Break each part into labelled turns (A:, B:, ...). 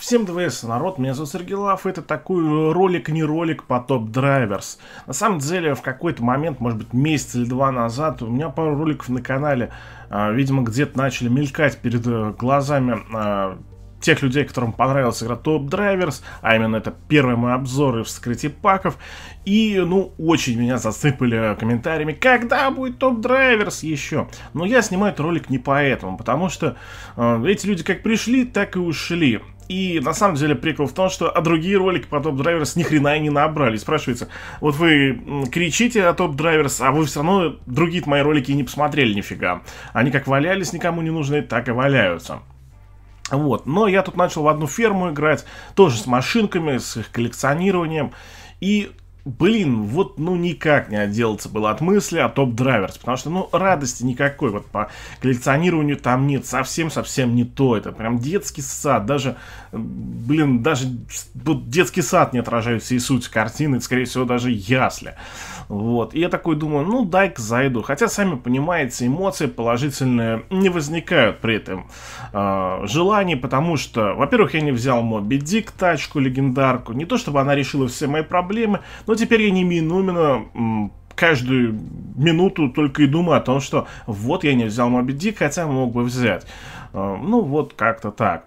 A: Всем ДВС, народ, меня зовут Сергей Лав, это такой ролик, не ролик по топ драйверс. На самом деле, в какой-то момент, может быть, месяц или два назад, у меня пару роликов на канале, а, видимо, где-то начали мелькать перед э, глазами а, тех людей, которым понравилась игра Top Drivers, а именно это первый мой обзор и вскрытие паков. И, ну, очень меня засыпали комментариями, когда будет Top Drivers еще. Но я снимаю этот ролик не поэтому, потому что э, эти люди как пришли, так и ушли. И на самом деле прикол в том, что а другие ролики по Топ Драйверс ни хрена и не набрали. Спрашивается, вот вы кричите о Топ Драйверс, а вы все равно другие мои ролики не посмотрели нифига. Они как валялись никому не нужны, так и валяются. Вот, но я тут начал в одну ферму играть, тоже с машинками, с их коллекционированием. И блин, вот ну никак не отделаться было от мысли о топ драйверс, потому что ну радости никакой, вот по коллекционированию там нет, совсем-совсем не то, это прям детский сад, даже, блин, даже вот детский сад не отражает всей суть картины, скорее всего, даже ясли. Вот, и я такой думаю, ну дай-ка зайду, хотя, сами понимаете, эмоции положительные не возникают при этом э, желании, потому что, во-первых, я не взял Моби Дик тачку легендарку, не то чтобы она решила все мои проблемы, но теперь я неминуемо каждую минуту только и думаю о том, что вот я не взял Моби Дик, хотя мог бы взять. Э, ну, вот как-то так.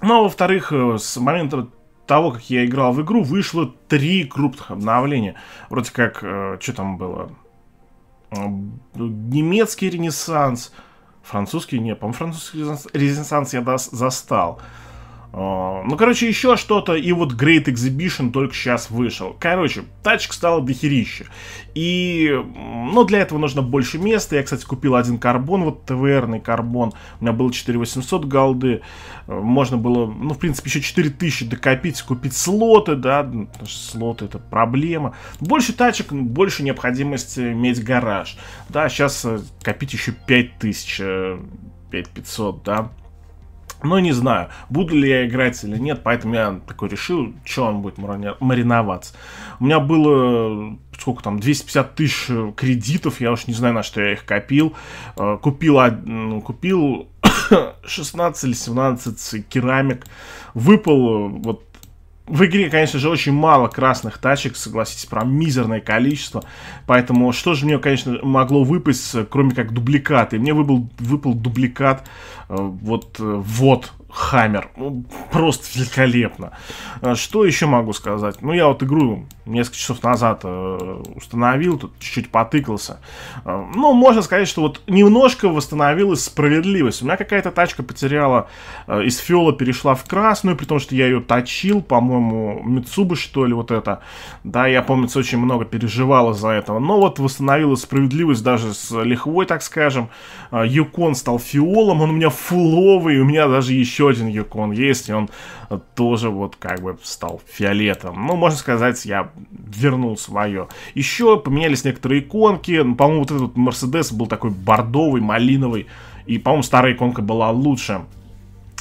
A: Ну, а во-вторых, э, с момента того, как я играл в игру, вышло три крупных обновления. Вроде как, э, что там было? Немецкий ренессанс, французский, не, по-моему, французский ренессанс я застал. А, ну, короче, еще что-то, и вот Great Exhibition только сейчас вышел. Короче, тачек стало дохерища. И, ну, для этого нужно больше места. Я, кстати, купил один карбон, вот ТВРный карбон. У меня было 4800 голды. Можно было, ну, в принципе, еще 4000 докопить, купить слоты, да, слоты это проблема. Больше тачек, больше необходимости иметь гараж. Да, сейчас э, копить еще 5000, 5500, э, да. Но не знаю, буду ли я играть или нет, поэтому я такой решил, что он будет мариноваться. У меня было, сколько там, 250 тысяч кредитов, я уж не знаю, на что я их копил. Э, купил, купил 16 или 17 керамик, выпал вот в игре, конечно же, очень мало красных тачек, согласитесь, про мизерное количество. Поэтому что же мне, конечно, могло выпасть, кроме как дубликаты? Мне выпал, выпал дубликат, э, вот, э, вот, Хаммер. Ну, просто великолепно. А что еще могу сказать? Ну, я вот игру несколько часов назад э, установил, тут чуть-чуть потыкался. Э, ну, можно сказать, что вот немножко восстановилась справедливость. У меня какая-то тачка потеряла, э, из фиола перешла в красную, при том, что я ее точил, по-моему, Митсубы, что ли, вот это. Да, я, помню, очень много переживал из-за этого. Но вот восстановилась справедливость даже с лихвой, так скажем. Юкон стал фиолом, он у меня фуловый, у меня даже еще еще один Юкон есть, и он тоже вот как бы стал фиолетом. Ну, можно сказать, я вернул свое. Еще поменялись некоторые иконки. Ну, по-моему, вот этот Мерседес был такой бордовый, малиновый. И, по-моему, старая иконка была лучше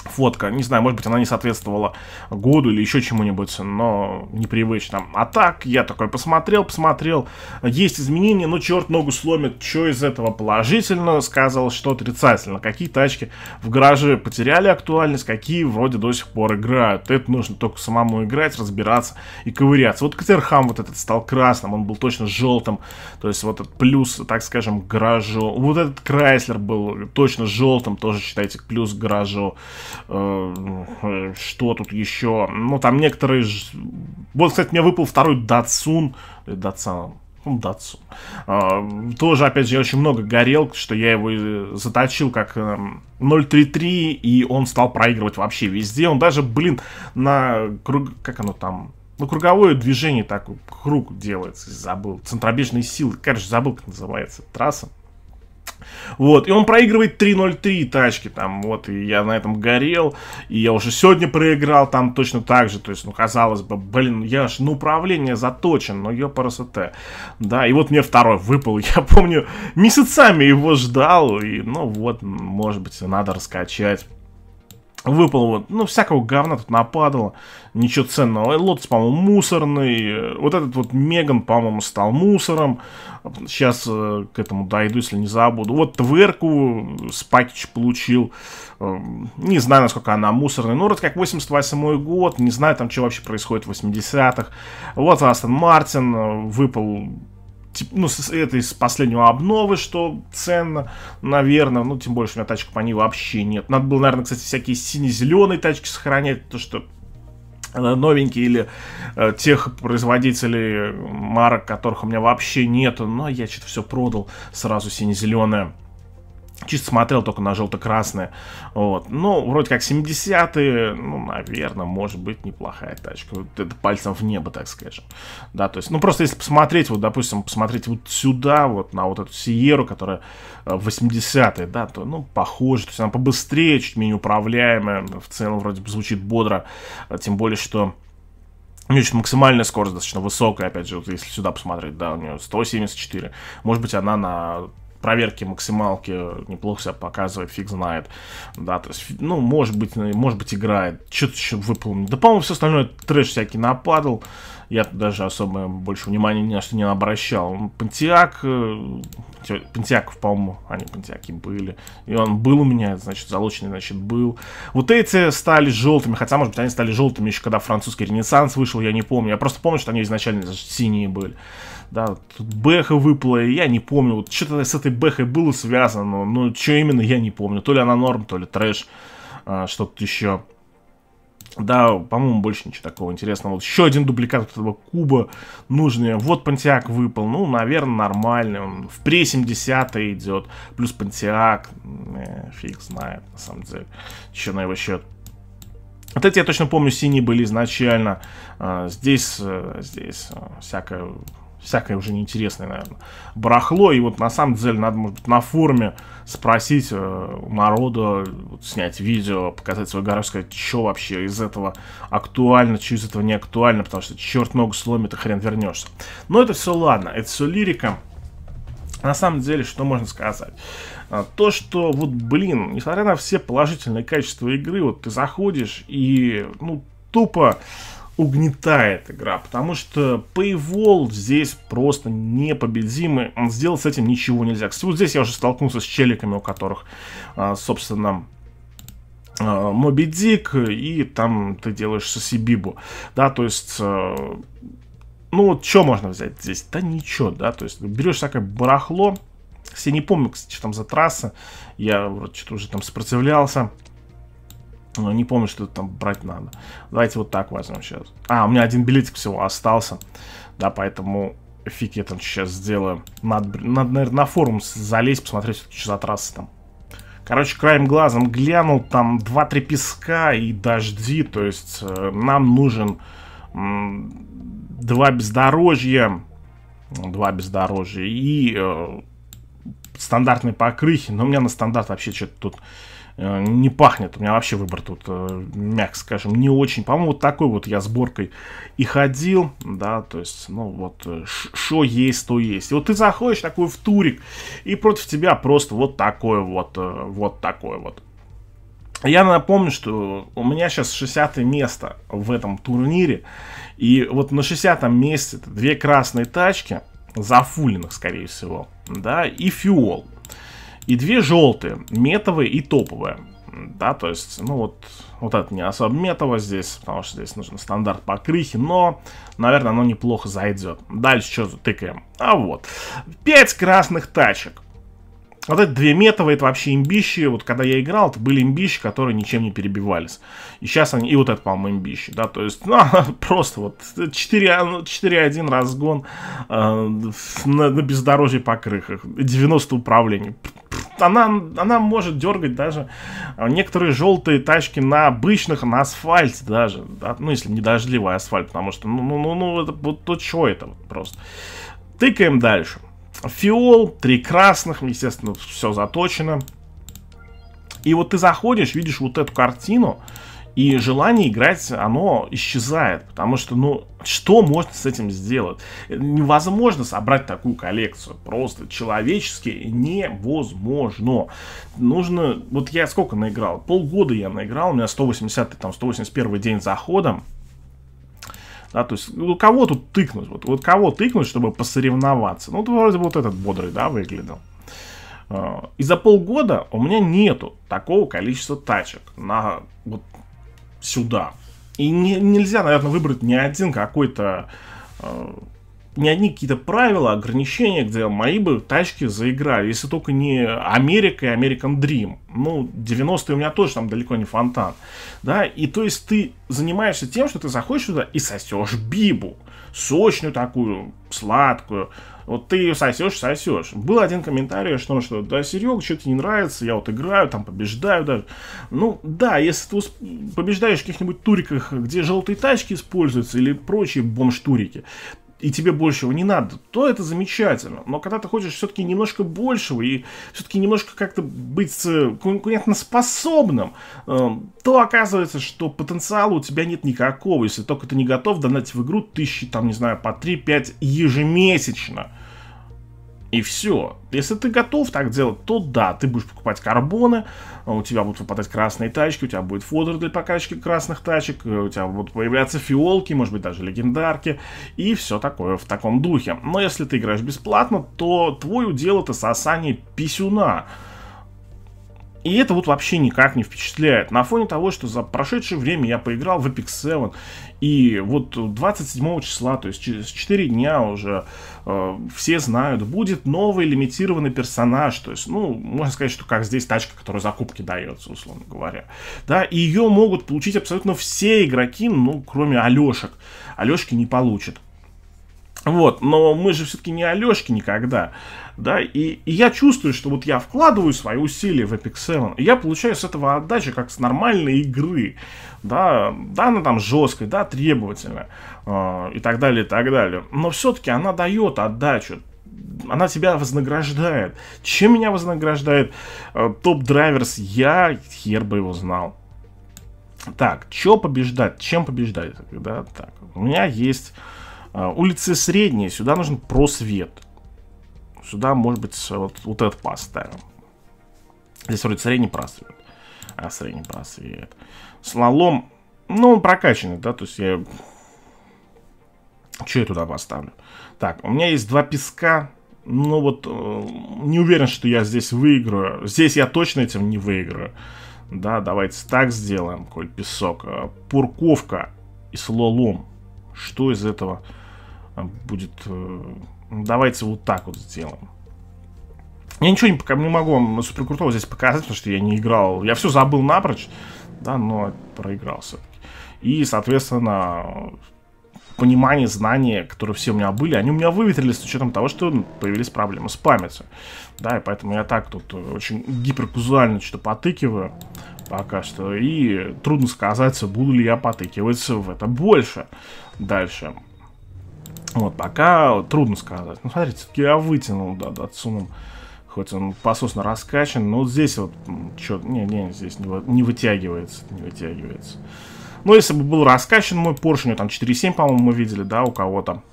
A: фотка. Не знаю, может быть, она не соответствовала году или еще чему-нибудь, но непривычно. А так, я такой посмотрел, посмотрел. Есть изменения, но черт ногу сломит. Что из этого положительно сказал, что отрицательно. Какие тачки в гараже потеряли актуальность, какие вроде до сих пор играют. Это нужно только самому играть, разбираться и ковыряться. Вот Катерхам вот этот стал красным, он был точно желтым. То есть вот этот плюс, так скажем, гаражу. Вот этот Крайслер был точно желтым, тоже считайте плюс гаражу. Э, что тут еще? Ну, там некоторые... Вот, кстати, мне выпал второй Датсун. Датсан. Ну, Датсун. А, тоже, опять же, очень много горел, что я его заточил как 0.3.3, эм, и он стал проигрывать вообще везде. Он даже, блин, на круг... Как оно там? Ну, круговое движение так, круг делается, забыл. Центробежные силы, короче, забыл, как называется трасса. Вот, и он проигрывает 3-0-3 тачки там, вот, и я на этом горел, и я уже сегодня проиграл там точно так же, то есть, ну, казалось бы, блин, я ж на управление заточен, но ёпарасоте, да, и вот мне второй выпал, я помню, месяцами его ждал, и, ну, вот, может быть, надо раскачать. Выпал вот, ну, всякого говна тут нападало, ничего ценного. Лотос, по-моему, мусорный. Вот этот вот Меган, по-моему, стал мусором. Сейчас э, к этому дойду, если не забуду. Вот Тверку с пакетч получил. Э, не знаю, насколько она мусорная. Ну, вроде как 88 год. Не знаю, там что вообще происходит в 80-х. Вот Астон Мартин э, выпал ну, это из последнего обновы, что ценно, наверное. Ну, тем больше у меня тачек по ней вообще нет. Надо было, наверное, кстати, всякие сине-зеленые тачки сохранять, то что э, новенькие или э, тех производителей марок, которых у меня вообще нету. Но я что-то все продал сразу сине-зеленое. Чисто смотрел только на желто-красное. Вот. Ну, вроде как 70-е, ну, наверное, может быть неплохая тачка. Вот это пальцем в небо, так скажем. Да, то есть, ну, просто если посмотреть, вот, допустим, посмотреть вот сюда, вот на вот эту Сиеру, которая 80-е, э, да, то, ну, похоже. То есть она побыстрее, чуть менее управляемая. В целом, вроде бы звучит бодро. А тем более, что у нее максимальная скорость достаточно высокая, опять же, вот если сюда посмотреть, да, у нее 174. Может быть, она на проверки максималки неплохо себя показывает, фиг знает. Да, то есть, ну, может быть, может быть, играет. Что-то еще выполнил. Да, по-моему, все остальное трэш всякий нападал. Я даже особо больше внимания ни на что не обращал. Пантиак, э, Пантиаков, по-моему, они Пантиаки были. И он был у меня, значит, залоченный, значит, был. Вот эти стали желтыми, хотя, может быть, они стали желтыми еще когда французский ренессанс вышел, я не помню. Я просто помню, что они изначально значит, синие были да, тут Бэха выпала, я не помню, вот что-то с этой Бэхой было связано, но что именно, я не помню, то ли она норм, то ли трэш, а, что-то еще. Да, по-моему, больше ничего такого интересного. Вот еще один дубликат этого куба нужный. Вот Пантиак выпал. Ну, наверное, нормальный. Он в пре 70 идет. Плюс Пантиак. Э, фиг знает, на самом деле. Еще на его счет. Вот эти я точно помню, синие были изначально. А, здесь, э, здесь э, всякое всякое уже неинтересное, наверное, барахло. И вот на самом деле надо, может быть, на форуме спросить э, у народа, вот, снять видео, показать свой гараж, сказать, что вообще из этого актуально, что из этого не актуально, потому что черт ногу сломит и хрен вернешься. Но это все ладно, это все лирика. На самом деле, что можно сказать? А, то, что вот, блин, несмотря на все положительные качества игры, вот ты заходишь и, ну, тупо угнетает игра, потому что Paywall здесь просто непобедимый, сделать с этим ничего нельзя. Кстати, вот здесь я уже столкнулся с челиками, у которых, а, собственно, а, Моби Дик, и там ты делаешь Сосибибу, да, то есть... А, ну вот, что можно взять здесь? Да ничего, да, то есть берешь всякое барахло, я не помню, кстати, что там за трасса, я вроде что-то уже там сопротивлялся, ну, не помню, что там брать надо. Давайте вот так возьмем сейчас. А, у меня один билетик всего остался. Да, поэтому фиг я там сейчас сделаю. Надо, надо наверное, на форум залезть, посмотреть, что за трассы там. Короче, краем глазом глянул, там 2-3 песка и дожди, то есть э, нам нужен два бездорожья, два бездорожья и э, стандартные покрыхи, но у меня на стандарт вообще что-то тут не пахнет. У меня вообще выбор тут, э, мягко скажем, не очень. По-моему, вот такой вот я сборкой и ходил, да, то есть, ну вот, что э, есть, то есть. И вот ты заходишь такой в турик, и против тебя просто вот такое вот, вот такое вот. Я напомню, что у меня сейчас 60 место в этом турнире, и вот на 60 месте две красные тачки, зафуленных, скорее всего, да, и фиол. И две желтые, метовые и топовые. Да, то есть, ну вот, вот это не особо метово здесь, потому что здесь нужен стандарт покрыхи, но, наверное, оно неплохо зайдет. Дальше что тыкаем? А вот, пять красных тачек. Вот это две метовые, это вообще имбищи. Вот когда я играл, это были имбищи, которые ничем не перебивались. И сейчас они, и вот это, по-моему, имбищи, да, то есть, ну, просто вот 4-1 разгон э, на, на бездорожье по крыхах, 90 управлений. Она, она может дергать даже некоторые желтые тачки на обычных, на асфальте даже, да, ну, если не дождливый асфальт, потому что, ну, ну, ну, ну это, вот, вот что это вот просто. Тыкаем дальше. Фиол, три красных, естественно, все заточено. И вот ты заходишь, видишь вот эту картину, И желание играть, оно исчезает, потому что, ну, что можно с этим сделать? Невозможно собрать такую коллекцию, просто человечески невозможно. Нужно, вот я сколько наиграл? Полгода я наиграл, у меня 180 там 181 день заходом. Да, то есть, у кого тут тыкнуть? Вот, вот кого тыкнуть, чтобы посоревноваться? Ну, вот вроде вот этот бодрый, да, выглядел. А, и за полгода у меня нету такого количества тачек на вот сюда. И не, нельзя, наверное, выбрать ни один какой-то... Ни одни какие-то правила, ограничения, где мои бы тачки заиграли. Если только не Америка и American Dream. Ну, 90-е у меня тоже там далеко не фонтан. Да, и то есть ты занимаешься тем, что ты заходишь сюда и сосешь бибу. Сочную такую, сладкую. Вот ты ее сосешь, сосешь. Был один комментарий, что, что да, Серега, что-то не нравится, я вот играю, там побеждаю даже. Ну, да, если ты побеждаешь в каких-нибудь туриках, где желтые тачки используются или прочие бомж-турики, и тебе большего не надо, то это замечательно. Но когда ты хочешь все-таки немножко большего и все-таки немножко как-то быть э, конкурентоспособным, э, то оказывается, что потенциала у тебя нет никакого, если только ты не готов донать в игру тысячи, там, не знаю, по 3-5 ежемесячно. И все. Если ты готов так делать, то да, ты будешь покупать карбоны, у тебя будут выпадать красные тачки, у тебя будет фодер для покачки красных тачек, у тебя будут появляться фиолки, может быть даже легендарки и все такое в таком духе. Но если ты играешь бесплатно, то твой удел это сосание писюна. И это вот вообще никак не впечатляет. На фоне того, что за прошедшее время я поиграл в Epic 7, и вот 27 числа, то есть через 4 дня уже э, все знают, будет новый лимитированный персонаж. То есть, ну, можно сказать, что как здесь тачка, которая закупки дается, условно говоря. Да, и ее могут получить абсолютно все игроки, ну, кроме Алешек. Алешки не получат. Вот, но мы же все-таки не Алешки никогда, да, и, и я чувствую, что вот я вкладываю свои усилия в Epic 7, и я получаю с этого отдачи как с нормальной игры, да, да, она там жесткая, да, требовательная, э, и так далее, и так далее, но все-таки она дает отдачу, она тебя вознаграждает. Чем меня вознаграждает э, топ-драйверс, я хер бы его знал. Так, что побеждать, чем побеждать, да, так, у меня есть улицы средние, сюда нужен просвет. Сюда, может быть, вот, вот это поставим. Здесь вроде средний просвет. А, средний просвет. Слалом, ну, он прокачанный, да, то есть я... Что я туда поставлю? Так, у меня есть два песка. Ну вот, э, не уверен, что я здесь выиграю. Здесь я точно этим не выиграю. Да, давайте так сделаем, коль песок. Э, пурковка и слалом. Что из этого будет... Э, давайте вот так вот сделаем. Я ничего не, пока не могу вам супер крутого здесь показать, потому что я не играл. Я все забыл напрочь, да, но проиграл все-таки. И, соответственно, понимание, знания, которые все у меня были, они у меня выветрились с учетом того, что появились проблемы с памятью. Да, и поэтому я так тут очень гиперказуально что-то потыкиваю пока что. И трудно сказать, буду ли я потыкиваться в это больше дальше. Вот, пока трудно сказать. Ну, смотрите, все-таки я вытянул, да, Датсуном. Хоть он пососно раскачан, но вот здесь вот, что не, не, здесь не, не вытягивается, не вытягивается. Ну, если бы был раскачан мой поршень, там 4.7, по-моему, мы видели, да, у кого-то,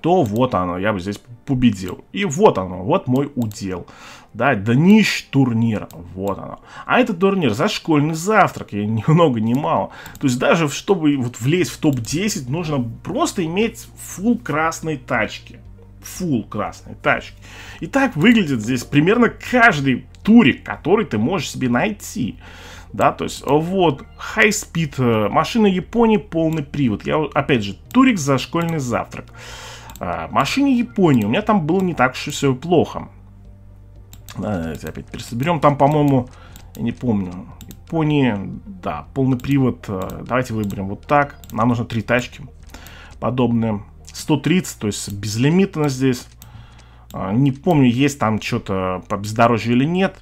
A: то вот оно, я бы здесь победил. И вот оно, вот мой удел да, днищ турнира, вот оно. А этот турнир за школьный завтрак, и ни много ни мало. То есть даже чтобы вот влезть в топ-10, нужно просто иметь фул красной тачки. Фул красной тачки. И так выглядит здесь примерно каждый турик, который ты можешь себе найти. Да, то есть вот, high speed, э, машина Японии, полный привод. Я, опять же, турик за школьный завтрак. А, машине Японии у меня там было не так и все плохо. Давайте опять пересоберем. Там, по-моему, я не помню. Японии, да, полный привод. Э, давайте выберем вот так. Нам нужно три тачки подобные. 130, то есть безлимитно здесь. А, не помню, есть там что-то по бездорожью или нет.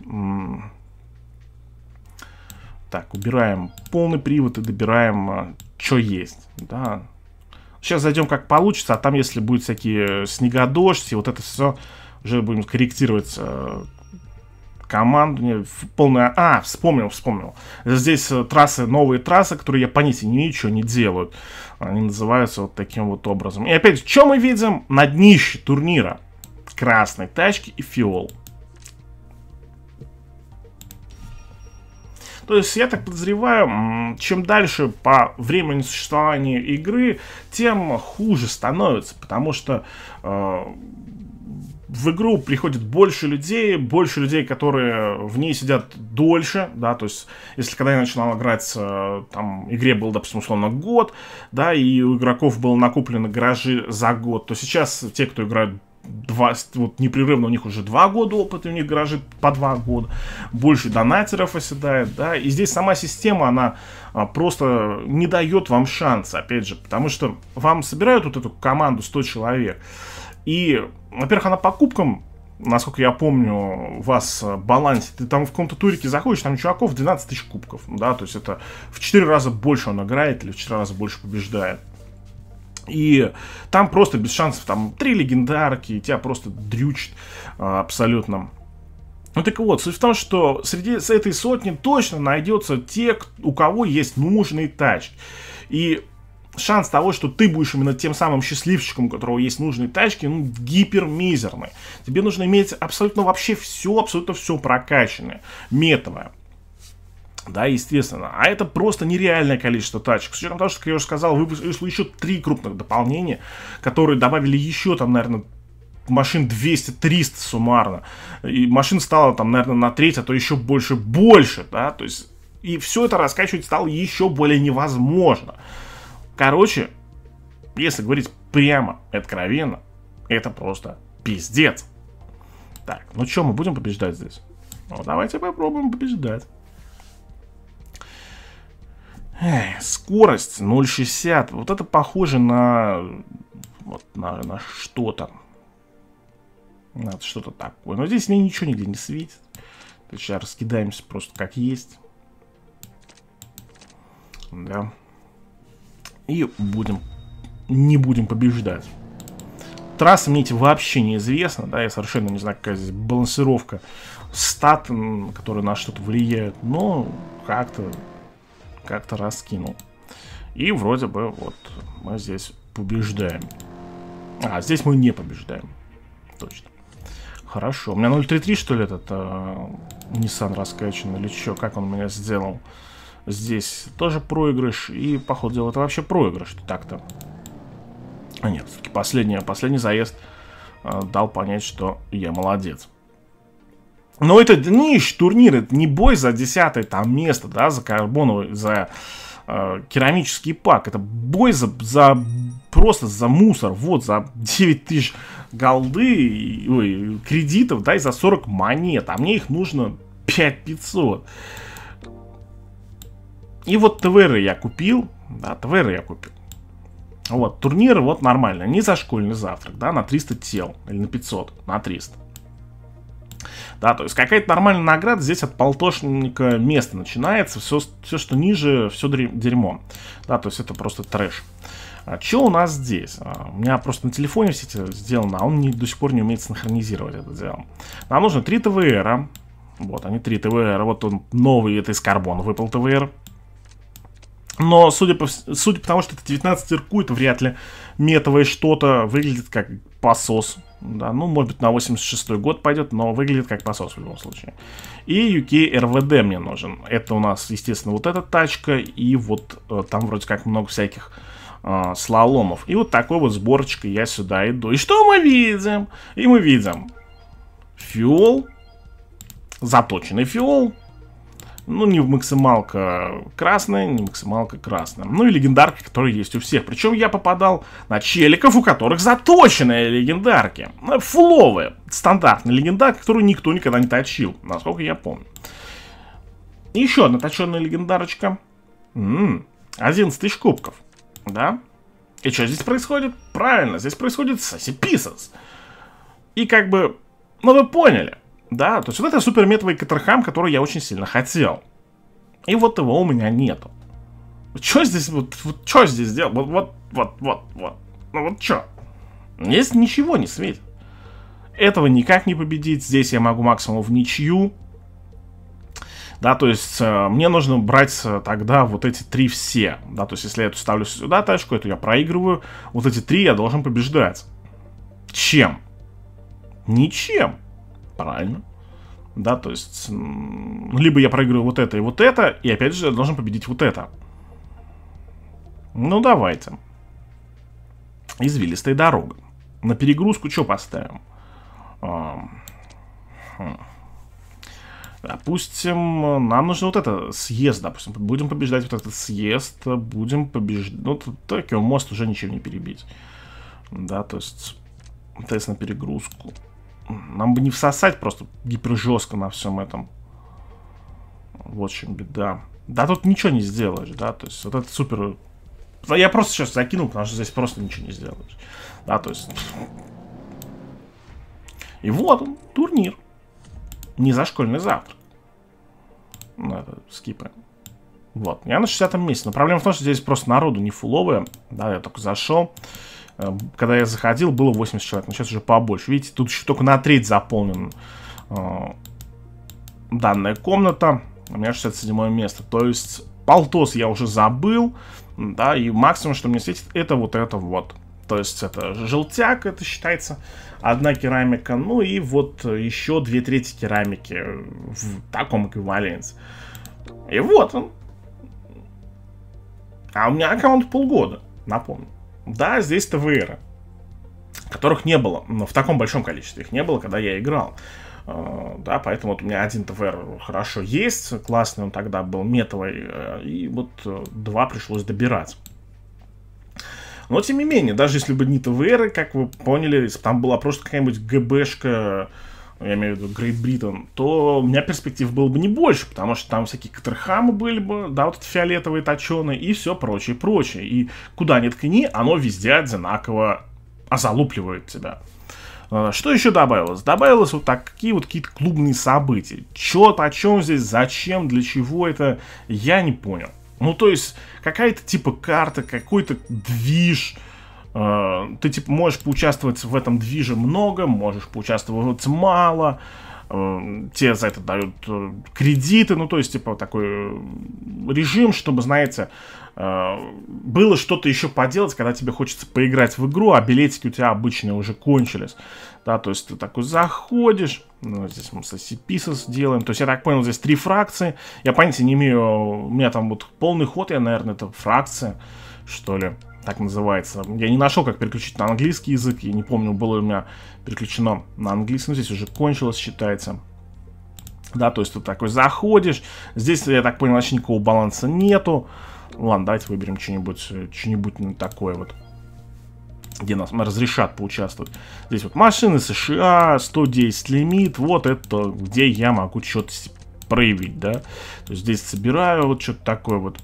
A: Так, убираем полный привод и добираем, э, что есть. Да. Сейчас зайдем как получится, а там, если будет всякие снегодождь и вот это все, уже будем корректировать э, команду, не, полная... А, вспомнил, вспомнил. Здесь э, трассы, новые трассы, которые я понятия не что они делают. Они называются вот таким вот образом. И опять, что мы видим на днище турнира? Красной тачки и фиол. То есть, я так подозреваю, чем дальше по времени существования игры, тем хуже становится, потому что э, в игру приходит больше людей, больше людей, которые в ней сидят дольше, да, то есть, если когда я начинал играть, э, там, игре был, допустим, условно, год, да, и у игроков было накоплено гаражи за год, то сейчас те, кто играют два, вот непрерывно у них уже два года опыта, у них гаражи по два года, больше донатеров оседает, да, и здесь сама система, она а, просто не дает вам шанса, опять же, потому что вам собирают вот эту команду 100 человек, и, во-первых, она покупкам насколько я помню, вас балансе, ты там в каком-то турике заходишь, там чуваков 12 тысяч кубков, да, то есть это в 4 раза больше он играет или в 4 раза больше побеждает. И там просто без шансов, там три легендарки, тебя просто дрючит а, абсолютно. Ну так вот, суть в том, что среди с этой сотни точно найдется те, у кого есть нужный тач. И шанс того, что ты будешь именно тем самым счастливчиком, у которого есть нужные тачки, ну, гипермизерный. Тебе нужно иметь абсолютно вообще все, абсолютно все прокачанное, метовое. Да, естественно. А это просто нереальное количество тачек. С учетом того, что, как я уже сказал, вышло еще три крупных дополнения, которые добавили еще там, наверное, машин 200-300 суммарно. И машин стало там, наверное, на треть, а то еще больше, больше, да, то есть и все это раскачивать стало еще более невозможно. Короче, если говорить прямо, откровенно, это просто пиздец. Так, ну что, мы будем побеждать здесь? Ну, давайте попробуем побеждать. Эх, скорость 0.60. Вот это похоже на... Вот на, на что-то. На что-то такое. Но здесь мне ничего нигде не светит. Сейчас раскидаемся просто как есть. Да. И будем... Не будем побеждать. Трасса мне эти вообще неизвестна, да, я совершенно не знаю, какая здесь балансировка стат, которые на что-то влияют, но как-то как-то раскинул. И вроде бы вот мы здесь побеждаем. А, здесь мы не побеждаем. Точно. Хорошо. У меня 0.33, что ли, этот э, Nissan раскачан или что? Как он меня сделал? Здесь тоже проигрыш. И, походу дела, это вообще проигрыш. Так-то. А нет, все-таки последний, последний заезд э, дал понять, что я молодец. Но это не турнир, это не бой за десятое там место, да, за карбоновый, за э, керамический пак. Это бой за, за просто за мусор. Вот, за 9 тысяч голды, ой, кредитов, да, и за 40 монет. А мне их нужно 5500. И вот ТВР я купил, да, ТВР я купил. Вот, турниры вот нормально, не за школьный завтрак, да, на 300 тел, или на 500, на 300. Да, то есть какая-то нормальная награда здесь от полтошника места начинается, все, все что ниже, все дерьмо. Да, то есть это просто трэш. А что у нас здесь? А, у меня просто на телефоне все это сделано, а он не, до сих пор не умеет синхронизировать это дело. Нам нужно 3 ТВР. Вот, они 3 ТВР. Вот он новый, это из карбона выпал ТВР. Но, судя по, судя по тому, что это 19 РК, это вряд ли метовое что-то выглядит как посос. Да, ну, может быть, на 86 год пойдет, но выглядит как посос в любом случае. И UK RVD мне нужен. Это у нас, естественно, вот эта тачка, и вот э, там вроде как много всяких э, слаломов. И вот такой вот сборочкой я сюда иду. И что мы видим? И мы видим фиол, заточенный фиол, ну, не максималка красная, не максималка красная. Ну и легендарки, которые есть у всех. Причем я попадал на челиков, у которых заточенные легендарки. Ну, фуловые, стандартные легендарки, которую никто никогда не точил, насколько я помню. еще одна точенная легендарочка. М-м, 11 тысяч кубков. Да? И что здесь происходит? Правильно, здесь происходит Pieces. И как бы, ну вы поняли. Да, то есть вот это суперметовый Катерхам, который я очень сильно хотел. И вот его у меня нету. Что здесь, вот, вот что здесь делать? Вот, вот, вот, вот, вот. Ну вот что? Здесь ничего не светит. Этого никак не победить. Здесь я могу максимум в ничью. Да, то есть э, мне нужно брать э, тогда вот эти три все. Да, то есть если я эту ставлю сюда тачку, эту я проигрываю, вот эти три я должен побеждать. Чем? Ничем. Правильно. Да, то есть, либо я проигрываю вот это и вот это, и опять же я должен победить вот это. Ну, давайте. Извилистая дорога. На перегрузку что поставим? Хм. Допустим, нам нужно вот это съезд, допустим. Будем побеждать вот этот съезд, будем побеждать... Ну, такой мост уже ничего не перебить. Да, то есть, тест на перегрузку. Нам бы не всосать просто гипер жестко на всем этом. Вот в чем беда. Да, тут ничего не сделаешь, да, то есть вот это супер... Я просто сейчас закинул, потому что здесь просто ничего не сделаешь. Да, то есть... И вот он, турнир. Не за школьный завтрак. Ну, это скипаем. Вот, я на 60 месте. Но проблема в том, что здесь просто народу не фуловые. Да, я только зашел. Э, когда я заходил, было 80 человек, но сейчас уже побольше. Видите, тут еще только на треть заполнен э, данная комната. У меня 67 место. То есть полтос я уже забыл. Да, и максимум, что мне светит, это вот это вот. То есть это желтяк, это считается одна керамика. Ну и вот еще две трети керамики в таком эквиваленте. И вот он. А у меня аккаунт полгода, напомню. Да, здесь ТВР, которых не было, но в таком большом количестве их не было, когда я играл. Uh, да, поэтому вот у меня один ТВР хорошо есть, классный он тогда был, метовый, uh, и вот uh, два пришлось добирать. Но, тем не менее, даже если бы не ТВР, как вы поняли, там была просто какая-нибудь ГБшка, я имею в виду Great Britain, то у меня перспектив было бы не больше, потому что там всякие катерхамы были бы, да, вот эти фиолетовые точеные и все прочее, прочее. И куда ни ткни, оно везде одинаково озалупливает тебя. А, что еще добавилось? Добавилось вот такие вот какие-то клубные события. Чё, о чем здесь, зачем, для чего это, я не понял. Ну, то есть, какая-то типа карта, какой-то движ, ты типа можешь поучаствовать в этом движе много, можешь поучаствовать мало, э, тебе за это дают э, кредиты, ну то есть типа такой режим, чтобы, знаете, было что-то еще поделать, когда тебе хочется поиграть в игру, а билетики у тебя обычные уже кончились. Да, то есть ты такой заходишь, ну, здесь мы с SCP сделаем. То есть я так понял, здесь три фракции. Я понятия не имею, у меня там вот полный ход, я, наверное, это фракция, что ли так называется. Я не нашел, как переключить на английский язык. Я не помню, было у меня переключено на английский. Но здесь уже кончилось, считается. Да, то есть ты такой заходишь. Здесь, я так понял, вообще никакого баланса нету. Ладно, давайте выберем что-нибудь что такое вот. Где нас разрешат поучаствовать. Здесь вот машины США, 110 лимит. Вот это где я могу что-то проявить, да. То есть здесь собираю вот что-то такое вот.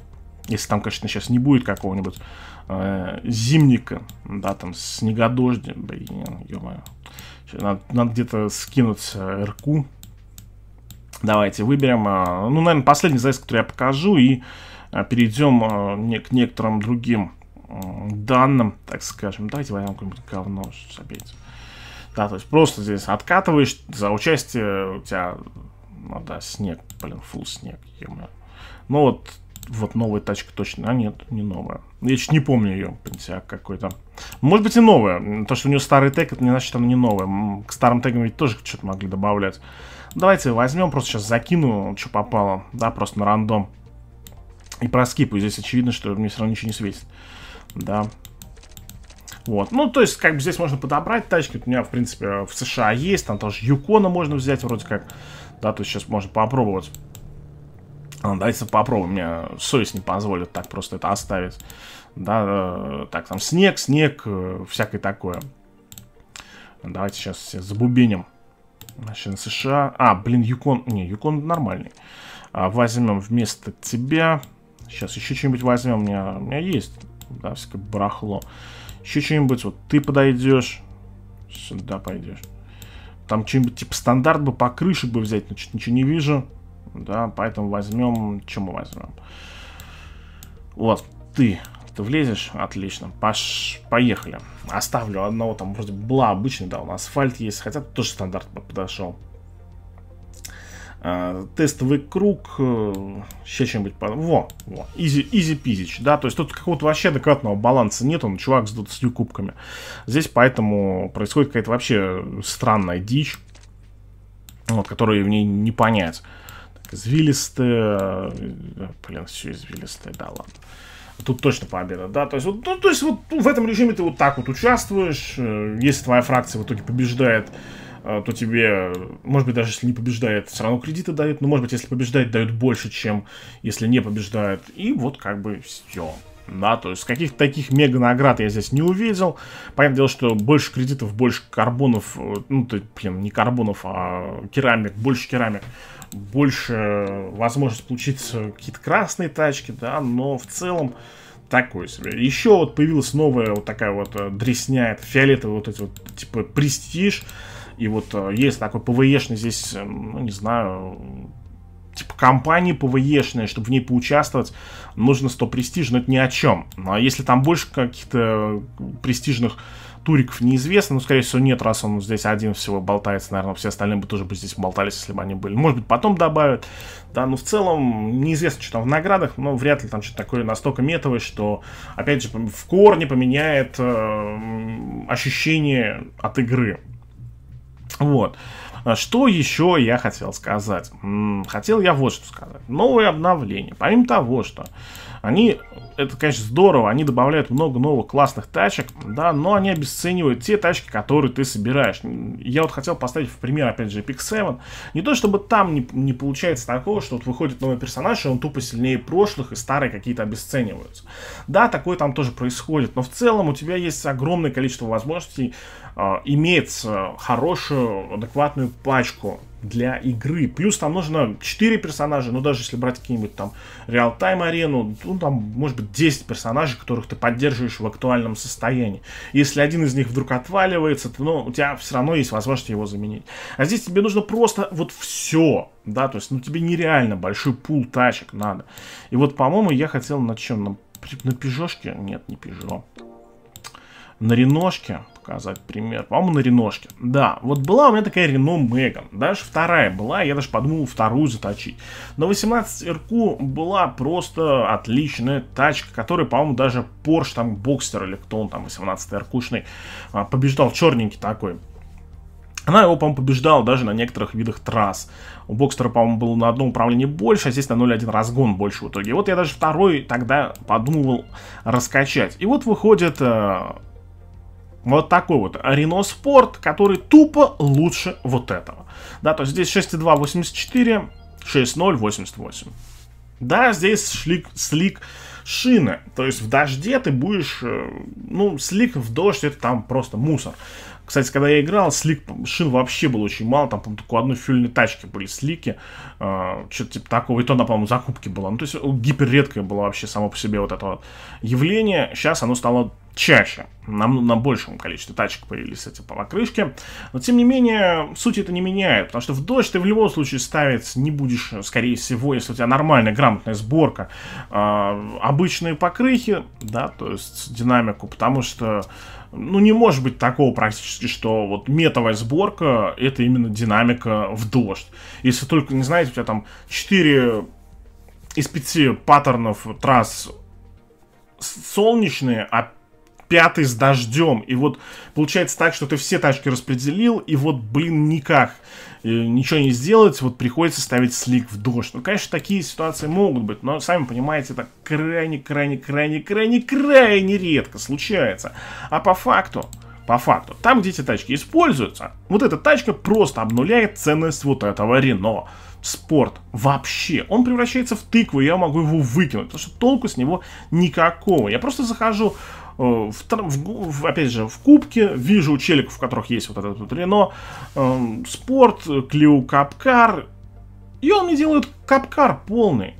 A: Если там, конечно, сейчас не будет какого-нибудь э, зимника, да, там снегодожди, блин, ё Надо, надо где-то скинуть э, РК. Давайте выберем, э, ну, наверное, последний зайц, который я покажу, и э, перейдем э, не, к некоторым другим э, данным, так скажем. Давайте возьмем какое-нибудь говно, забейте. Да, то есть просто здесь откатываешь за участие у тебя, ну да, снег, блин, фул снег, ё Ну вот вот новая тачка точно. А нет, не новая. Я чуть не помню ее, пентиак какой-то. Может быть и новая. То, что у нее старый тег, это не значит, что она не новая. К старым тегам ведь тоже что-то могли добавлять. Давайте возьмем, просто сейчас закину, что попало. Да, просто на рандом. И проскипаю. Здесь очевидно, что мне все равно ничего не светит. Да. Вот. Ну, то есть, как бы здесь можно подобрать тачки. У меня, в принципе, в США есть. Там тоже Юкона можно взять вроде как. Да, то есть сейчас можно попробовать. А, давайте попробуем, мне совесть не позволит так просто это оставить. Да, э, так, там снег, снег, э, всякое такое. Давайте сейчас все забубеним. Машина США. А, блин, Юкон. Не, Юкон нормальный. А, возьмем вместо тебя. Сейчас еще что-нибудь возьмем. У меня, у меня есть. Да, всякое барахло. Еще что-нибудь. Вот ты подойдешь. Сюда пойдешь. Там что-нибудь типа стандарт бы по крыше бы взять, но что-то ничего не вижу да, поэтому возьмем, чем мы возьмем? Вот, ты, ты влезешь, отлично, Пош... поехали. Оставлю одного там, вроде была обычный, да, у нас асфальт есть, хотя тоже стандарт подошел. э, тестовый круг, э, сейчас чем-нибудь, во, во, изи, изи пизич, да, то есть тут какого-то вообще адекватного баланса нет, он чувак с 20 кубками. Здесь поэтому происходит какая-то вообще странная дичь, вот, которую в ней не понять. Так, извилистые, э, блин, все извилистые, да ладно. Тут точно победа, да, то есть, вот, ну, то есть вот в этом режиме ты вот так вот участвуешь, э, если твоя фракция в итоге побеждает, э, то тебе, может быть, даже если не побеждает, все равно кредиты дают, но, может быть, если побеждает, дают больше, чем если не побеждает, и вот как бы все. Да, то есть каких-то таких мега наград я здесь не увидел. Понятное дело, что больше кредитов, больше карбонов, ну, то, блин, не карбонов, а керамик, больше керамик, больше возможность получить какие-то красные тачки, да, но в целом такой себе. Еще вот появилась новая вот такая вот э, дресня, это фиолетовый вот эти вот, типа, престиж, и вот э, есть такой ПВЕшный здесь, ну, не знаю, типа компании ПВЕшные, чтобы в ней поучаствовать, нужно 100 престиж, но это ни о чем. Ну, а если там больше каких-то престижных туриков неизвестно, но, скорее всего, нет, раз он здесь один всего болтается, наверное, все остальные бы тоже бы здесь болтались, если бы они были. Может быть, потом добавят, да, но в целом неизвестно, что там в наградах, но вряд ли там что-то такое настолько метовое, что, опять же, в корне поменяет э, ощущение от игры. Вот. А что еще я хотел сказать? Хотел я вот что сказать. Новые обновления. Помимо того, что они, это, конечно, здорово, они добавляют много новых классных тачек, да, но они обесценивают те тачки, которые ты собираешь. Я вот хотел поставить в пример, опять же, Epic 7. Не то, чтобы там не, не получается такого, что вот выходит новый персонаж, и он тупо сильнее прошлых, и старые какие-то обесцениваются. Да, такое там тоже происходит, но в целом у тебя есть огромное количество возможностей э, иметь хорошую, адекватную пачку для игры. Плюс там нужно 4 персонажа, ну даже если брать какие-нибудь там реал-тайм арену, ну там может быть 10 персонажей, которых ты поддерживаешь в актуальном состоянии. Если один из них вдруг отваливается, то ну, у тебя все равно есть возможность его заменить. А здесь тебе нужно просто вот все, да, то есть ну тебе нереально большой пул тачек надо. И вот, по-моему, я хотел на чем? На, на пижошке? Нет, не пижо. На реношке показать пример. По-моему, на Реношке. Да, вот была у меня такая Рено Меган. Даже вторая была, я даже подумал вторую заточить. На 18 РК была просто отличная тачка, которая, по-моему, даже Porsche, там, Бокстер или кто он там, 18 РКшный, а, побеждал, черненький такой. Она его, по-моему, побеждала даже на некоторых видах трасс. У Бокстера, по-моему, было на одном управлении больше, а здесь на 0.1 разгон больше в итоге. Вот я даже второй тогда подумывал раскачать. И вот выходит э, вот такой вот Renault Sport, который тупо лучше вот этого. Да, то есть здесь 6.2 84, 6.0 88. Да, здесь шлик, слик шины. То есть в дожде ты будешь, э, ну, слик в дождь это там просто мусор. Кстати, когда я играл, слик шин вообще было очень мало, там, по-моему, только у одной фюльной тачки были слики, э, что-то типа такого, и то, по-моему, закупки было. Ну, то есть гипер редкое было вообще само по себе вот это вот явление. Сейчас оно стало чаще. На, на большем количестве тачек появились эти покрышки. Но, тем не менее, суть это не меняет. Потому что в дождь ты в любом случае ставить не будешь, скорее всего, если у тебя нормальная, грамотная сборка. Э, обычные покрыхи, да, то есть динамику. Потому что, ну, не может быть такого практически, что вот метовая сборка это именно динамика в дождь. Если только, не знаете, у тебя там 4 из 5 паттернов трасс солнечные, а пятый с дождем. И вот получается так, что ты все тачки распределил, и вот, блин, никак э, ничего не сделать, вот приходится ставить слик в дождь. Ну, конечно, такие ситуации могут быть, но, сами понимаете, это крайне, крайне, крайне, крайне, крайне редко случается. А по факту, по факту, там, где эти тачки используются, вот эта тачка просто обнуляет ценность вот этого Рено. Спорт вообще. Он превращается в тыкву, я могу его выкинуть, потому что толку с него никакого. Я просто захожу в, в, опять же, в кубке вижу челиков, в которых есть вот этот вот Рено, э, Спорт, Клиу Капкар, и он мне делает Капкар полный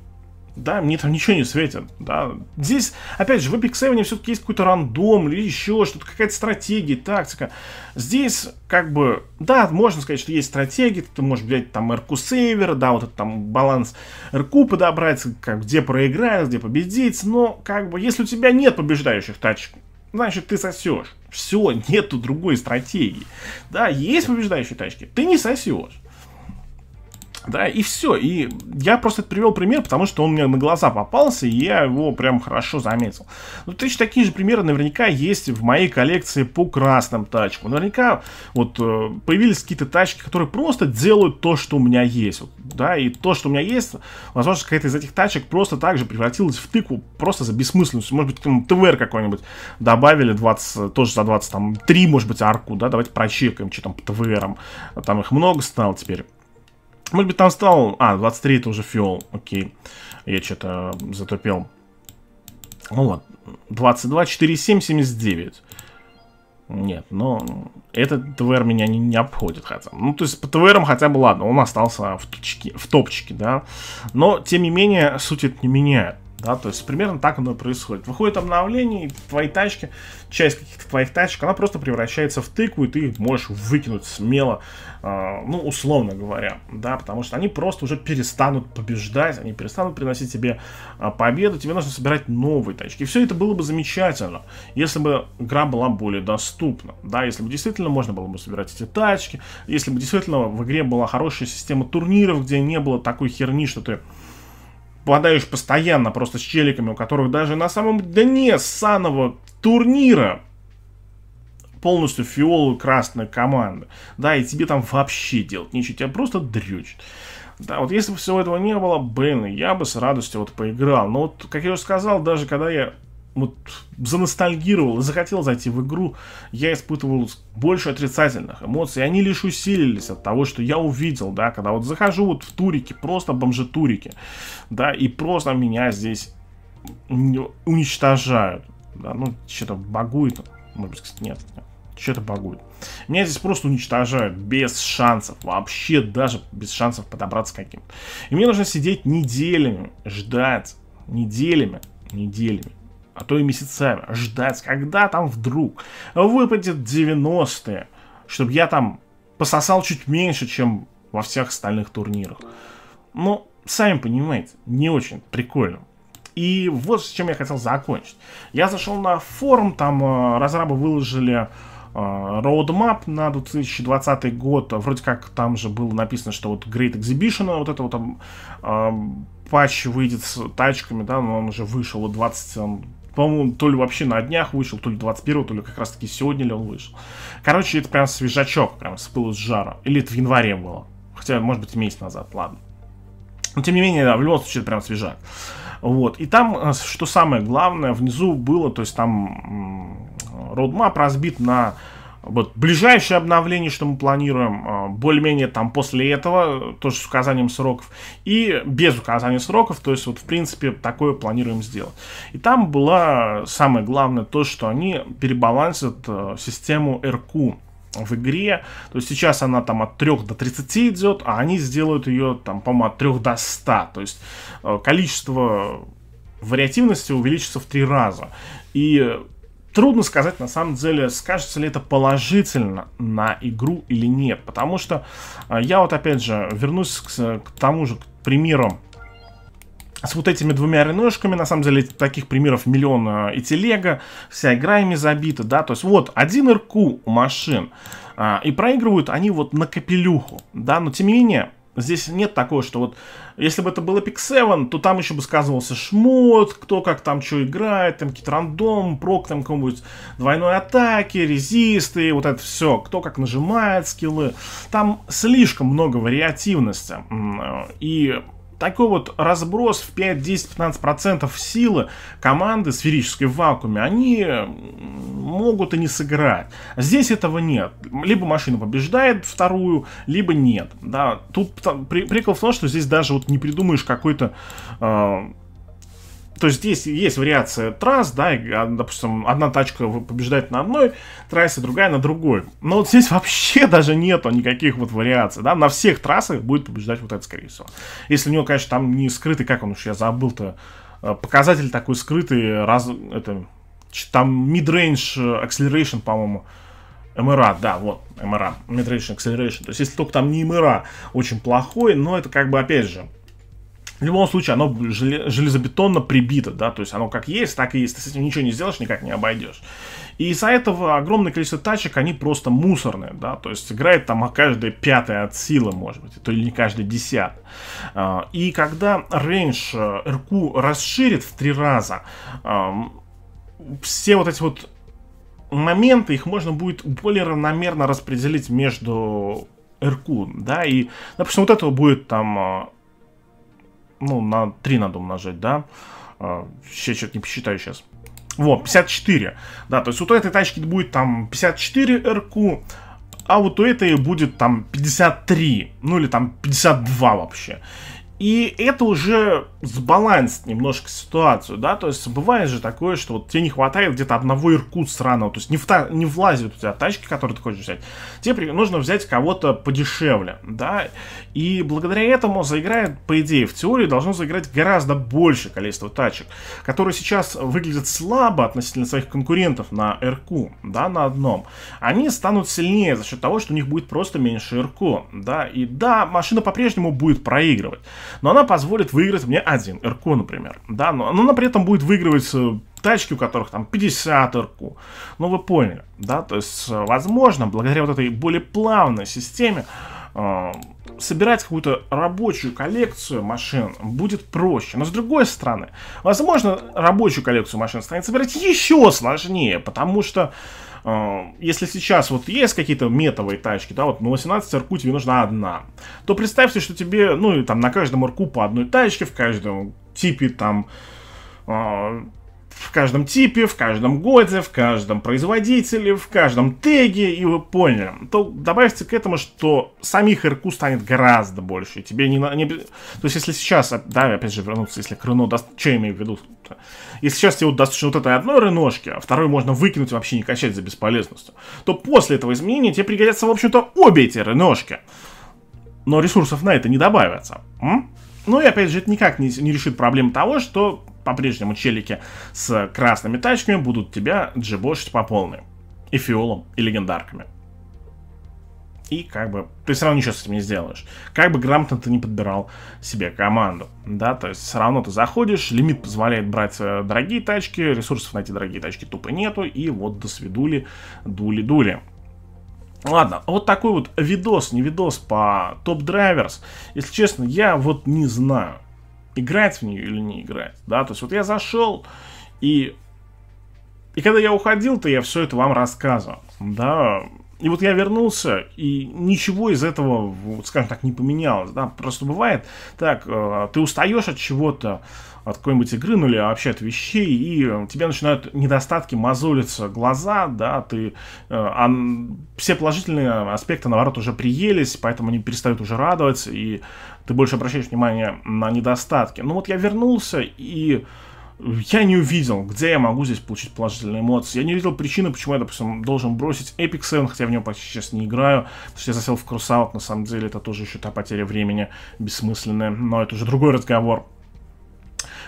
A: да, мне там ничего не светит, да. Здесь, опять же, в Epic 7 все-таки есть какой-то рандом или еще что-то, какая-то стратегия, тактика. Здесь, как бы, да, можно сказать, что есть стратегия, ты можешь взять там РК сейвер, да, вот этот там баланс РК подобрать, как, где проиграть, где победить, но, как бы, если у тебя нет побеждающих тачек, значит, ты сосешь. Все, нету другой стратегии. Да, есть побеждающие тачки, ты не сосешь. Да, и все. И я просто привел пример, потому что он мне на глаза попался, и я его прям хорошо заметил. Ну, точно такие же примеры наверняка есть в моей коллекции по красным тачкам. Наверняка вот э, появились какие-то тачки, которые просто делают то, что у меня есть. Вот, да, и то, что у меня есть, возможно, какая-то из этих тачек просто так же превратилась в тыкву просто за бессмысленность. Может быть, там, ТВР какой-нибудь добавили 20, тоже за 20, там, 3, может быть, арку, да, давайте прочекаем, что там по ТВРам. Там их много стало теперь. Может быть, там стал... А, 23 это уже фиол. Окей. Я что-то затупил. Ну вот. 22, 4, 7, 79. Нет, но этот ТВР меня не, не обходит хотя Ну, то есть по ТВРам хотя бы ладно, он остался в, точке, в топчике, да. Но, тем не менее, суть это не меняет. Да, то есть примерно так оно и происходит. Выходит обновление, и твои тачки, часть каких-то твоих тачек, она просто превращается в тыкву, и ты можешь выкинуть смело, э, ну, условно говоря, да, потому что они просто уже перестанут побеждать, они перестанут приносить тебе э, победу, тебе нужно собирать новые тачки. И все это было бы замечательно, если бы игра была более доступна, да, если бы действительно можно было бы собирать эти тачки, если бы действительно в игре была хорошая система турниров, где не было такой херни, что ты попадаешь постоянно просто с челиками, у которых даже на самом дне саного турнира полностью фиолу красная команда. Да, и тебе там вообще делать нечего, тебя просто дрючит. Да, вот если бы всего этого не было, блин, я бы с радостью вот поиграл. Но вот, как я уже сказал, даже когда я вот заностальгировал, захотел зайти в игру, я испытывал больше отрицательных эмоций. Они лишь усилились от того, что я увидел, да, когда вот захожу вот в турики, просто бомжетурики, да, и просто меня здесь уничтожают. Да, ну, что-то багует, может быть, нет, нет что-то багует. Меня здесь просто уничтожают без шансов, вообще даже без шансов подобраться каким. И мне нужно сидеть неделями, ждать, неделями, неделями а то и месяцами, ждать, когда там вдруг выпадет 90-е, чтобы я там пососал чуть меньше, чем во всех остальных турнирах. Ну, сами понимаете, не очень прикольно. И вот с чем я хотел закончить. Я зашел на форум, там э, разрабы выложили roadmap э, на 2020 год. Вроде как там же было написано, что вот Great Exhibition, вот это вот там э, патч выйдет с тачками, да, но он уже вышел 20, по-моему, то ли вообще на днях вышел, то ли 21 то ли как раз таки сегодня ли он вышел. Короче, это прям свежачок, прям с пылу с жара. Или это в январе было. Хотя, может быть, месяц назад, ладно. Но, тем не менее, да, в любом случае, это прям свежак. Вот. И там, э, что самое главное, внизу было, то есть там roadmap разбит на вот ближайшее обновление, что мы планируем, а, более-менее там после этого, тоже с указанием сроков, и без указания сроков, то есть вот в принципе такое планируем сделать. И там было самое главное то, что они перебалансят э, систему RQ в игре. То есть сейчас она там от 3 до 30 идет, а они сделают ее там, по-моему, от 3 до 100. То есть э, количество вариативности увеличится в три раза. И Трудно сказать, на самом деле, скажется ли это положительно на игру или нет. Потому что а, я вот опять же вернусь к, к тому же, к примеру с вот этими двумя реношками, на самом деле, таких примеров миллион а, и телега, вся игра ими забита, да, то есть вот один РК у машин, а, и проигрывают они вот на капелюху, да, но тем не менее, Здесь нет такого, что вот, если бы это был Epic 7, то там еще бы сказывался шмот, кто как там что играет, там какие-то рандом, прок там какой-нибудь двойной атаки, резисты, вот это все, кто как нажимает скиллы. Там слишком много вариативности. И такой вот разброс в 5, 10, 15 процентов силы команды сферической в вакууме, они могут и не сыграть. Здесь этого нет. Либо машина побеждает вторую, либо нет. Да, тут прикол в том, что здесь даже вот не придумаешь какой-то э, то есть здесь есть вариация трасс, да, а, допустим, одна тачка побеждает на одной трассе, другая на другой. Но вот здесь вообще даже нету никаких вот вариаций, да, на всех трассах будет побеждать вот это, скорее всего. Если у него, конечно, там не скрытый, как он уж, я забыл-то, э, показатель такой скрытый, раз, это, там mid-range acceleration, по-моему, МРА, да, вот, МРА, Mid-Range Acceleration. То есть, если только там не МРА очень плохой, но это как бы, опять же, в любом случае, оно железобетонно прибито, да, то есть оно как есть, так и есть. Ты с этим ничего не сделаешь, никак не обойдешь. И из-за этого огромное количество тачек, они просто мусорные, да, то есть играет там каждая пятая от силы, может быть, то или не каждый десят. А, и когда рейндж э, РК расширит в три раза, все вот эти вот моменты, их можно будет более равномерно распределить между РК, да, и, допустим, вот этого будет там а, ну, на 3 надо умножать, да. Сейчас что-то не посчитаю сейчас. Вот, 54. Да, то есть вот у этой тачки будет там 54 РК, а вот у этой будет там 53, ну или там 52 вообще. И это уже сбалансит немножко ситуацию, да, то есть бывает же такое, что вот тебе не хватает где-то одного иркут сраного, то есть не, в та, не влазит у тебя тачки, которые ты хочешь взять, тебе нужно взять кого-то подешевле, да, и благодаря этому заиграет, по идее, в теории должно заиграть гораздо больше количество тачек, которые сейчас выглядят слабо относительно своих конкурентов на РК, да, на одном, они станут сильнее за счет того, что у них будет просто меньше РК, да, и да, машина по-прежнему будет проигрывать, но она позволит выиграть мне один РК, например. Да, но, но она при этом будет выигрывать э, тачки, у которых там 50 РК. Ну, вы поняли, да, то есть, э, возможно, благодаря вот этой более плавной системе, э, собирать какую-то рабочую коллекцию машин будет проще. Но с другой стороны, возможно, рабочую коллекцию машин станет собирать еще сложнее, потому что а, если сейчас вот есть какие-то метовые тачки, да, вот на 18 РК тебе нужна одна, то представьте, что тебе, ну, и там на каждом РК по одной тачке, в каждом типе там а, в каждом типе, в каждом годе, в каждом производителе, в каждом теге, и вы поняли, то добавьте к этому, что самих РК станет гораздо больше. Тебе не, не... То есть, если сейчас, да, опять же, вернуться, если Крыно даст... Что я имею в виду? Если сейчас тебе достаточно вот этой одной рыношки, а второй можно выкинуть вообще не качать за бесполезностью, то после этого изменения тебе пригодятся, в общем-то, обе эти рыношки. Но ресурсов на это не добавится. М? Ну и опять же, это никак не, не решит проблему того, что по-прежнему челики с красными тачками будут тебя джебошить по полной. И фиолом, и легендарками. И как бы ты все равно ничего с этим не сделаешь. Как бы грамотно ты не подбирал себе команду. Да, то есть все равно ты заходишь, лимит позволяет брать э, дорогие тачки, ресурсов на эти дорогие тачки тупо нету, и вот до свидули, дули-дули. Ладно, вот такой вот видос, не видос по топ драйверс. Если честно, я вот не знаю играть в нее или не играть, да, то есть вот я зашел, и, и когда я уходил, то я все это вам рассказывал, да, и вот я вернулся, и ничего из этого, скажем так, не поменялось, да, просто бывает так, э, ты устаешь от чего-то, от какой-нибудь игры, ну или вообще от вещей, и тебе начинают недостатки мозолиться глаза, да, ты, э, а, все положительные аспекты, наоборот, уже приелись, поэтому они перестают уже радовать, и ты больше обращаешь внимание на недостатки. Ну вот я вернулся, и я не увидел, где я могу здесь получить положительные эмоции. Я не видел причины, почему я, допустим, должен бросить Epic 7, хотя в него почти сейчас не играю. Потому что я засел в кросс на самом деле, это тоже еще та потеря времени бессмысленная. Но это уже другой разговор.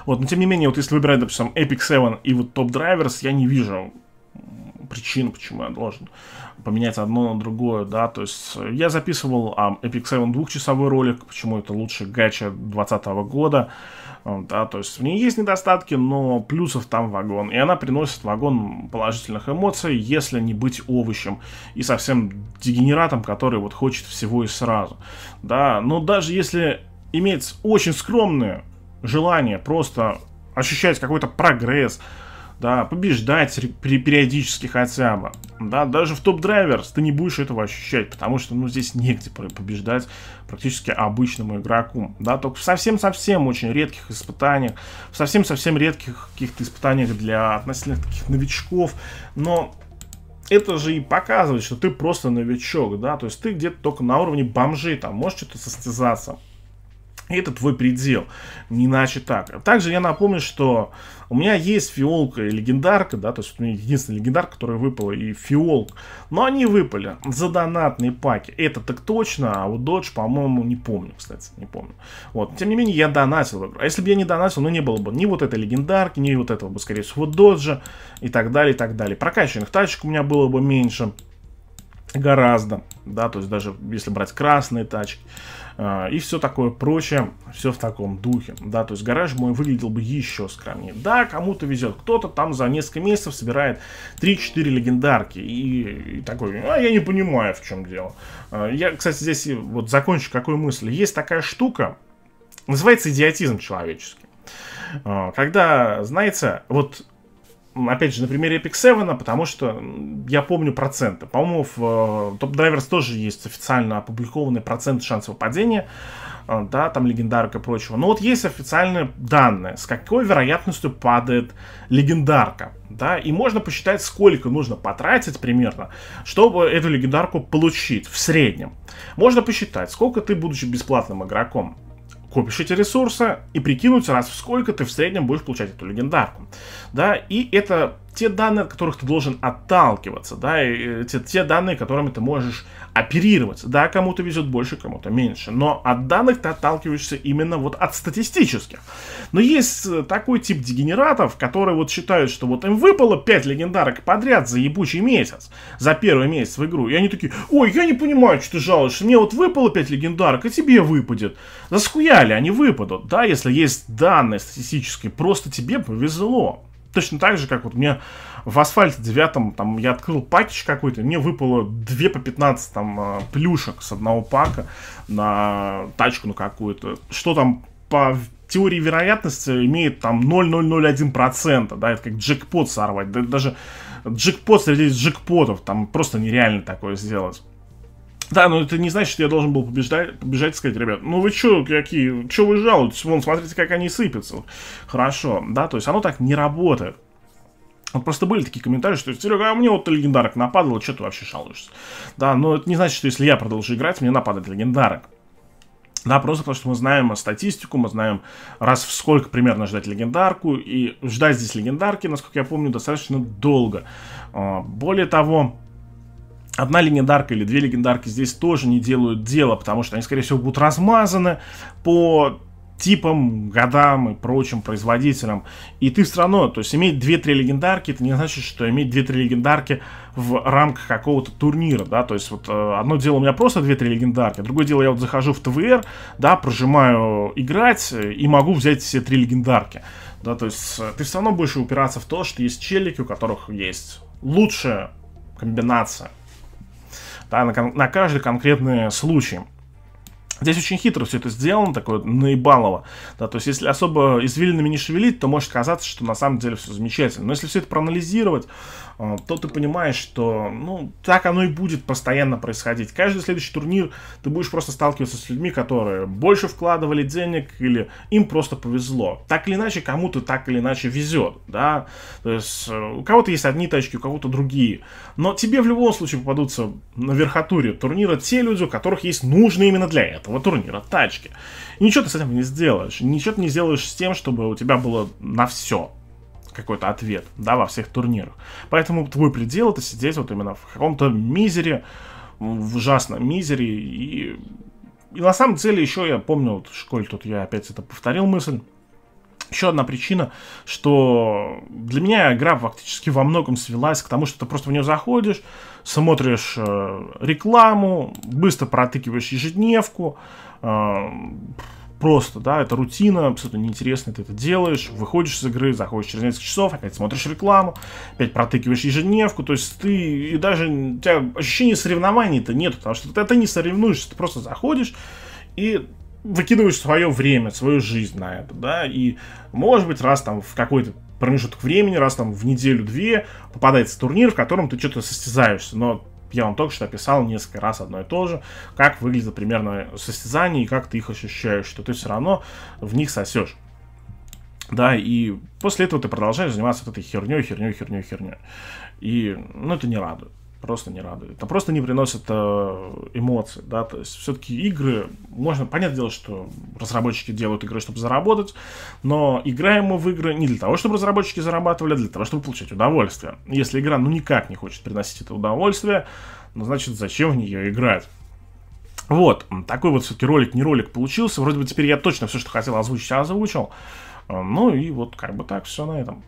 A: Вот, но тем не менее, вот если выбирать, допустим, Epic 7 и вот Top Drivers, я не вижу причин, почему я должен поменять одно на другое, да, то есть я записывал а, Epic 7 двухчасовой ролик, почему это лучше гача 2020 года, да, то есть в ней есть недостатки, но плюсов там вагон, и она приносит вагон положительных эмоций, если не быть овощем и совсем дегенератом, который вот хочет всего и сразу, да, но даже если иметь очень скромное желание просто ощущать какой-то прогресс, да, побеждать периодически хотя бы, да, даже в TopDrivers ты не будешь этого ощущать, потому что, ну, здесь негде побеждать практически обычному игроку, да, только в совсем-совсем очень редких испытаниях, в совсем-совсем редких каких-то испытаниях для относительно таких новичков, но это же и показывает, что ты просто новичок, да, то есть ты где-то только на уровне бомжей там можешь что-то состязаться, это твой предел, не иначе так. Также я напомню, что у меня есть фиолка и легендарка, да, то есть у меня единственная легендарка, которая выпала, и фиолк. Но они выпали за донатные паки. Это так точно, а вот додж, по-моему, не помню, кстати, не помню. Вот, тем не менее, я донатил в игру. А если бы я не донатил, ну не было бы ни вот этой легендарки, ни вот этого бы, скорее всего, доджа и так далее, и так далее. Прокачанных тачек у меня было бы меньше. гораздо, да, то есть даже если брать красные тачки, и все такое прочее, все в таком духе, да, то есть гараж мой выглядел бы еще скромнее. Да, кому-то везет, кто-то там за несколько месяцев собирает 3-4 легендарки и, и такой, а я не понимаю, в чем дело. Я, кстати, здесь вот закончу какой мысль. Есть такая штука, называется идиотизм человеческий. Когда, знаете, вот опять же, на примере Epic 7, потому что я помню проценты. По-моему, в uh, Top Drivers тоже есть официально опубликованный процент шансов падения, uh, да, там легендарка и прочего. Но вот есть официальные данные, с какой вероятностью падает легендарка, да, и можно посчитать, сколько нужно потратить примерно, чтобы эту легендарку получить в среднем. Можно посчитать, сколько ты, будучи бесплатным игроком, копишь эти ресурсы и прикинуть, раз в сколько ты в среднем будешь получать эту легендарку. Да, и это те данные, от которых ты должен отталкиваться, да, и те, те данные, которыми ты можешь оперировать. Да, кому-то везет больше, кому-то меньше, но от данных ты отталкиваешься именно вот от статистических. Но есть э, такой тип дегенератов, которые вот считают, что вот им выпало 5 легендарок подряд за ебучий месяц, за первый месяц в игру, и они такие, ой, я не понимаю, что ты жалуешься, мне вот выпало 5 легендарок, и тебе выпадет. За схуяли они выпадут, да, если есть данные статистические, просто тебе повезло. Точно так же, как вот мне в асфальте девятом, там, я открыл пакетч какой-то, мне выпало 2 по 15 там а, плюшек с одного пака на тачку на какую-то. Что там по теории вероятности имеет там 0,001%, да, это как джекпот сорвать, да, даже джекпот среди джекпотов, там просто нереально такое сделать. Да, но это не значит, что я должен был побеждать, побежать и сказать, ребят, ну вы чё, какие, чё вы жалуетесь, вон, смотрите, как они сыпятся. Хорошо, да, то есть оно так не работает. Вот просто были такие комментарии, что Серега, а мне вот легендарок нападало, что ты вообще жалуешься? Да, но это не значит, что если я продолжу играть, мне нападает легендарок. Да, просто потому что мы знаем статистику, мы знаем, раз в сколько примерно ждать легендарку, и ждать здесь легендарки, насколько я помню, достаточно долго. А, более того, одна легендарка или две легендарки здесь тоже не делают дело, потому что они, скорее всего, будут размазаны по типам, годам и прочим производителям. И ты все равно, то есть иметь 2-3 легендарки, это не значит, что иметь 2-3 легендарки в рамках какого-то турнира, да, то есть вот э, одно дело у меня просто 2-3 легендарки, другое дело я вот захожу в ТВР, да, прожимаю играть и могу взять все три легендарки. Да, то есть э, ты все равно будешь упираться в то, что есть челики, у которых есть лучшая комбинация да, на, на каждый конкретный случай. Здесь очень хитро все это сделано, такое наебалово. Да, то есть, если особо извилинами не шевелить, то может казаться, что на самом деле все замечательно. Но если все это проанализировать, то ты понимаешь, что ну, так оно и будет постоянно происходить. Каждый следующий турнир ты будешь просто сталкиваться с людьми, которые больше вкладывали денег или им просто повезло. Так или иначе, кому-то так или иначе везет. Да? То есть, э, у кого-то есть одни тачки, у кого-то другие. Но тебе в любом случае попадутся на верхотуре турнира те люди, у которых есть нужные именно для этого турнира тачки. И ничего ты с этим не сделаешь. Ничего ты не сделаешь с тем, чтобы у тебя было на все какой-то ответ, да, во всех турнирах. Поэтому твой предел это сидеть вот именно в каком-то мизере, в ужасном мизере. И, и на самом деле еще я помню, вот в школе тут я опять это повторил мысль, еще одна причина, что для меня игра фактически во многом свелась к тому, что ты просто в нее заходишь, смотришь э, рекламу, быстро протыкиваешь ежедневку, э, просто, да, это рутина, абсолютно неинтересно, ты это делаешь, выходишь из игры, заходишь через несколько часов, опять смотришь рекламу, опять протыкиваешь ежедневку, то есть ты, и даже у тебя ощущения соревнований-то нет, потому что ты, ты не соревнуешься, ты просто заходишь и выкидываешь свое время, свою жизнь на это, да, и может быть раз там в какой-то промежуток времени, раз там в неделю-две попадается турнир, в котором ты что-то состязаешься, но я вам только что описал несколько раз одно и то же, как выглядит примерно состязание и как ты их ощущаешь, что ты все равно в них сосешь. Да, и после этого ты продолжаешь заниматься вот этой херней, херней, херней, херней. И, ну, это не радует просто не радует. Это просто не приносит э, эмоций, да, то есть все-таки игры, можно, понятное дело, что разработчики делают игры, чтобы заработать, но играем мы в игры не для того, чтобы разработчики зарабатывали, а для того, чтобы получать удовольствие. Если игра, ну, никак не хочет приносить это удовольствие, ну, значит, зачем в нее играть? Вот, такой вот все-таки ролик, не ролик получился. Вроде бы теперь я точно все, что хотел озвучить, озвучил. Э, ну и вот как бы так, все на этом.